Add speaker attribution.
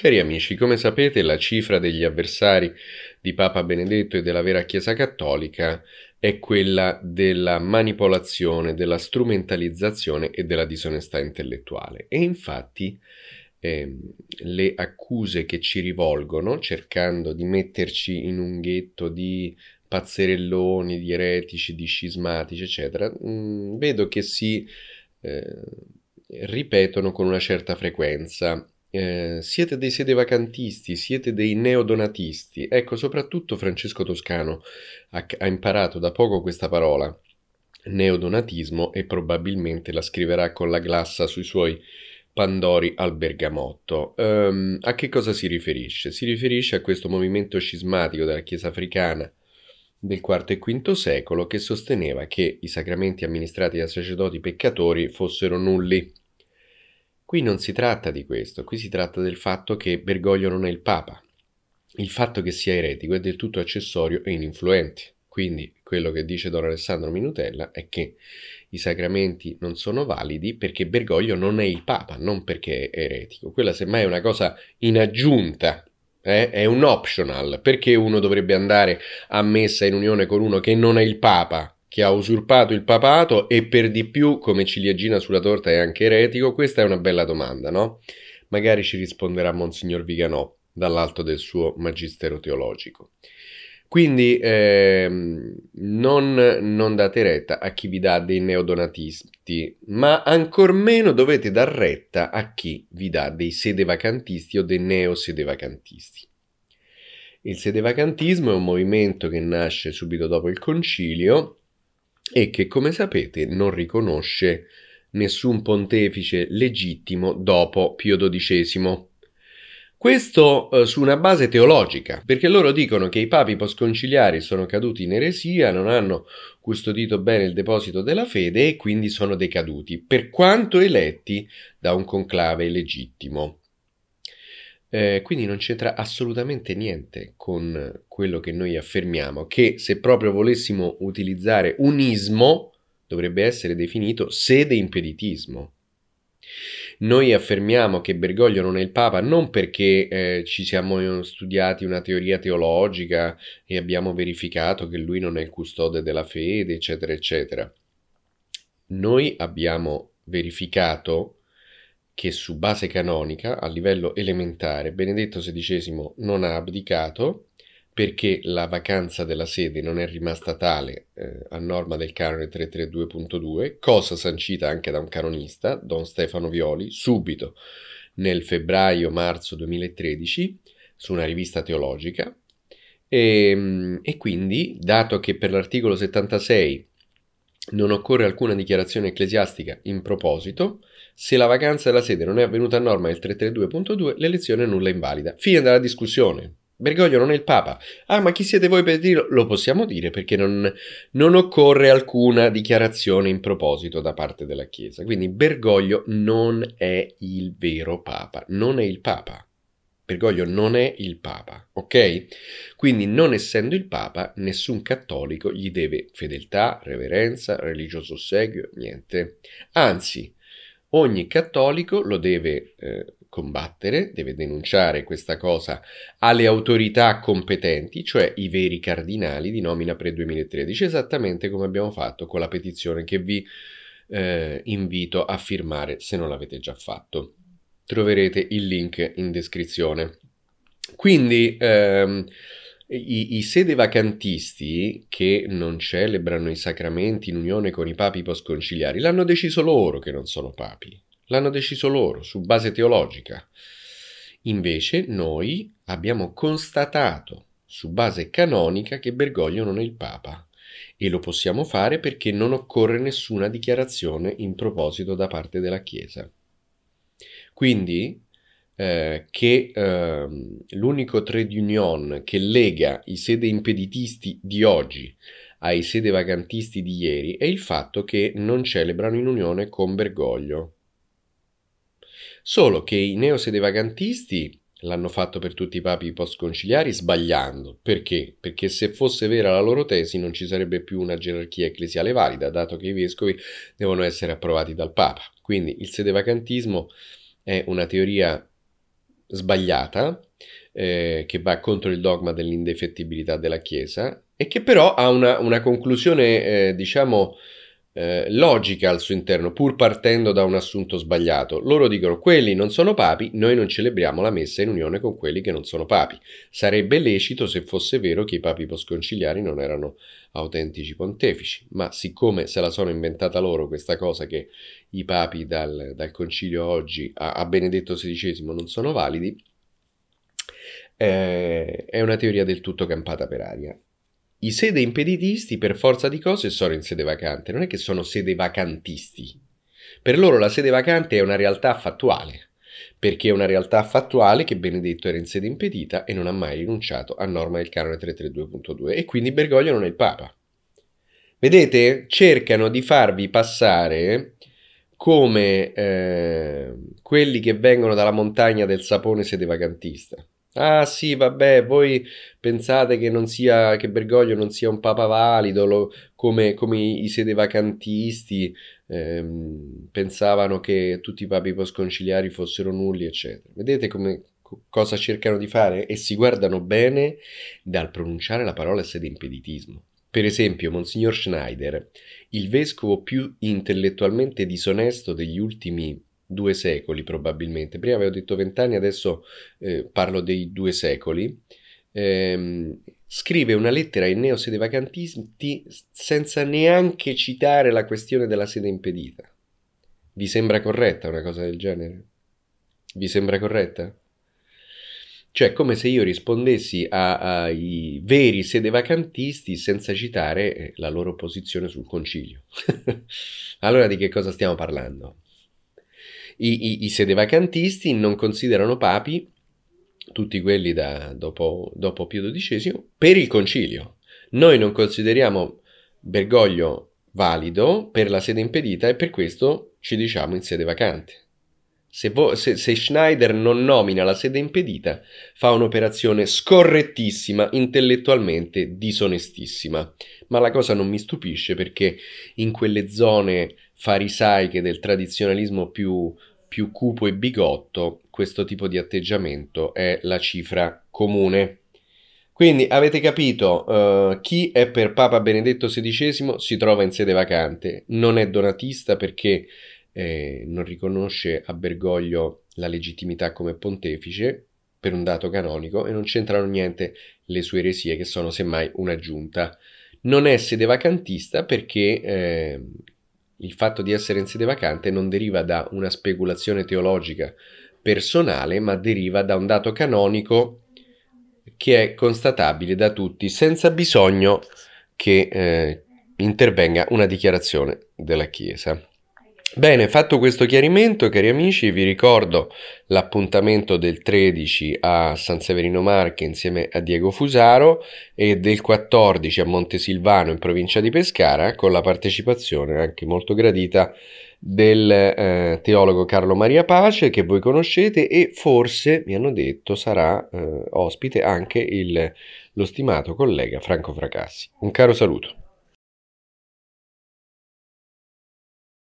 Speaker 1: Cari amici, come sapete la cifra degli avversari di Papa Benedetto e della vera Chiesa Cattolica è quella della manipolazione, della strumentalizzazione e della disonestà intellettuale. E infatti eh, le accuse che ci rivolgono, cercando di metterci in un ghetto di pazzerelloni, di eretici, di scismatici, eccetera, mh, mm, vedo che si eh, ripetono con una certa frequenza eh, siete dei sedevacantisti, siete dei neodonatisti. Ecco, soprattutto Francesco Toscano ha, ha imparato da poco questa parola, neodonatismo, e probabilmente la scriverà con la glassa sui suoi Pandori al bergamotto. Um, a che cosa si riferisce? Si riferisce a questo movimento scismatico della Chiesa africana del IV e V secolo che sosteneva che i sacramenti amministrati da sacerdoti peccatori fossero nulli Qui non si tratta di questo, qui si tratta del fatto che Bergoglio non è il Papa. Il fatto che sia eretico è del tutto accessorio e ininfluente. Quindi quello che dice Don Alessandro Minutella è che i sacramenti non sono validi perché Bergoglio non è il Papa, non perché è eretico. Quella semmai è una cosa in aggiunta, eh? è un optional. Perché uno dovrebbe andare a messa in unione con uno che non è il Papa? Che ha usurpato il papato e per di più come ciliegina sulla torta è anche eretico? Questa è una bella domanda, no? Magari ci risponderà Monsignor Viganò dall'alto del suo magistero teologico. Quindi ehm, non, non, date retta a chi vi dà dei neodonatisti, ma ancor meno dovete dar retta a chi vi dà dei sedevacantisti o dei neosedevacantisti. Il sedevacantismo è un movimento che nasce subito dopo il concilio e che, come sapete, non riconosce nessun pontefice legittimo dopo Pio XII. Questo eh, su una base teologica, perché loro dicono che i papi postconciliari sono caduti in eresia, non hanno custodito bene il deposito della fede e quindi sono decaduti, per quanto eletti da un conclave legittimo. Eh, quindi non c'entra assolutamente niente con quello che noi affermiamo, che se proprio volessimo utilizzare un ismo dovrebbe essere definito sede impeditismo. Noi affermiamo che Bergoglio non è il Papa non perché eh, ci siamo studiati una teoria teologica e abbiamo verificato che lui non è il custode della fede, eccetera, eccetera. Noi abbiamo verificato che su base canonica, a livello elementare, Benedetto XVI non ha abdicato perché la vacanza della sede non è rimasta tale eh, a norma del canone 332.2, cosa sancita anche da un canonista, Don Stefano Violi, subito nel febbraio-marzo 2013 su una rivista teologica. E, ehm, e quindi, dato che per l'articolo 76 non occorre alcuna dichiarazione ecclesiastica in proposito, se la vacanza della sede non è avvenuta a norma del 332.2, l'elezione è nulla invalida. Fine della discussione. Bergoglio non è il Papa. Ah, ma chi siete voi per dirlo? Lo possiamo dire perché non, non, occorre alcuna dichiarazione in proposito da parte della Chiesa. Quindi Bergoglio non è il vero Papa, non è il Papa. Bergoglio non è il Papa, ok? Quindi non essendo il Papa, nessun cattolico gli deve fedeltà, reverenza, religioso ossequio, niente. Anzi, Ogni cattolico lo deve eh, combattere, deve denunciare questa cosa alle autorità competenti, cioè i veri cardinali di nomina pre-2013, esattamente come abbiamo fatto con la petizione che vi eh, invito a firmare se non l'avete già fatto. Troverete il link in descrizione. Quindi ehm, i, I sedevacantisti che non celebrano i sacramenti in unione con i papi postconciliari l'hanno deciso loro che non sono papi, l'hanno deciso loro su base teologica. Invece noi abbiamo constatato su base canonica che Bergoglio non è il Papa e lo possiamo fare perché non occorre nessuna dichiarazione in proposito da parte della Chiesa. Quindi eh, che eh, l'unico trade union che lega i sede impeditisti di oggi ai sede vagantisti di ieri è il fatto che non celebrano in unione con Bergoglio. Solo che i neosedevagantisti l'hanno fatto per tutti i papi postconciliari sbagliando. Perché? Perché se fosse vera la loro tesi non ci sarebbe più una gerarchia ecclesiale valida, dato che i vescovi devono essere approvati dal Papa. Quindi il sedevacantismo è una teoria sbagliata, eh, che va contro il dogma dell'indefettibilità della Chiesa e che però ha una, una conclusione, eh, diciamo, eh, logica al suo interno, pur partendo da un assunto sbagliato. Loro dicono quelli non sono papi, noi non celebriamo la messa in unione con quelli che non sono papi. Sarebbe lecito se fosse vero che i papi posconciliari non erano autentici pontefici, ma siccome se la sono inventata loro questa cosa che i papi dal, dal concilio oggi a, a Benedetto XVI non sono validi, eh, è una teoria del tutto campata per aria. I sede impeditisti per forza di cose sono in sede vacante, non è che sono sede vacantisti. Per loro la sede vacante è una realtà fattuale, perché è una realtà fattuale che Benedetto era in sede impedita e non ha mai rinunciato a norma del canone 332.2 e quindi Bergoglio non è il Papa. Vedete? Cercano di farvi passare come eh, quelli che vengono dalla montagna del sapone sede vacantista. Ah sì, vabbè, voi pensate che, non sia, che Bergoglio non sia un papa valido, lo, come, come, i sedevacantisti ehm, pensavano che tutti i papi posconciliari fossero nulli, eccetera. Vedete come, cosa cercano di fare? E si guardano bene dal pronunciare la parola sedeimpeditismo. Per esempio, Monsignor Schneider, il vescovo più intellettualmente disonesto degli ultimi due secoli probabilmente. Prima avevo detto vent'anni, adesso eh, parlo dei due secoli. Ehm, scrive una lettera ai neosedevacantisti senza neanche citare la questione della sede impedita. Vi sembra corretta una cosa del genere? Vi sembra corretta? Cioè, come se io rispondessi ai veri sedevacantisti senza citare eh, la loro posizione sul concilio. allora di che cosa stiamo parlando? I, i, i sedevacantisti non considerano papi, tutti quelli da, dopo, dopo Pio XII, per il concilio. Noi non consideriamo Bergoglio valido per la sede impedita e per questo ci diciamo in sede vacante. Se, vo- se, se, Schneider non nomina la sede impedita, fa un'operazione scorrettissima, intellettualmente disonestissima. Ma la cosa non mi stupisce perché in quelle zone farisaiche del tradizionalismo più più cupo e bigotto, questo tipo di atteggiamento è la cifra comune. Quindi avete capito, uh, chi è per Papa Benedetto XVI si trova in sede vacante, non è donatista perché eh, non riconosce a Bergoglio la legittimità come pontefice per un dato canonico e non c'entrano niente le sue eresie che sono semmai un'aggiunta. Non è sede vacantista perché eh, il fatto di essere in sede vacante non deriva da una speculazione teologica personale, ma deriva da un dato canonico che è constatabile da tutti senza bisogno che eh, intervenga una dichiarazione della Chiesa. Bene, fatto questo chiarimento, cari amici, vi ricordo l'appuntamento del 13 a San Severino Marche insieme a Diego Fusaro e del 14 a Montesilvano in provincia di Pescara con la partecipazione anche molto gradita del eh, teologo Carlo Maria Pace che voi conoscete e forse, mi hanno detto, sarà eh, ospite anche il, lo stimato collega Franco Fracassi. Un caro saluto.